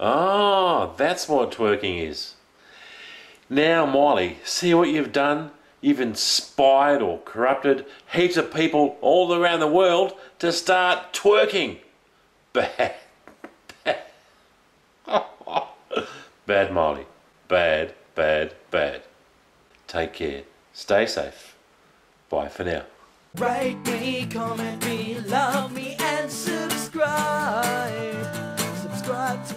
Oh, that's what twerking is. Now, Miley, see what you've done? You've inspired or corrupted heaps of people all around the world to start twerking. Bad. Bad, bad Bad, bad, bad. Take care. Stay safe. Bye for now. Me, comment me, love me, and subscribe. Subscribe to